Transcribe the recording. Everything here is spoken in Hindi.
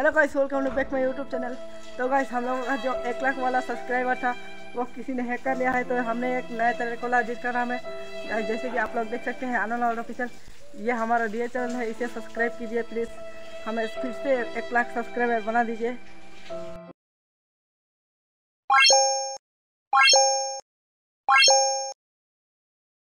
Hello guys welcome to back my YouTube channel तो गाइस हम लोगों का जो एक लाख वाला सब्सक्राइबर था, वो किसी ने हैक कर लिया है तो हमने एक नया चैनल खोला जिसका नाम है जैसे कि आप लोग देख सकते हैं आनंद और ऑफिशियल ये हमारा डी चैनल है, इसे सब्सक्राइब कीजिए प्लीज़ हमें फिर से एक लाख सब्सक्राइबर बना दीजिए।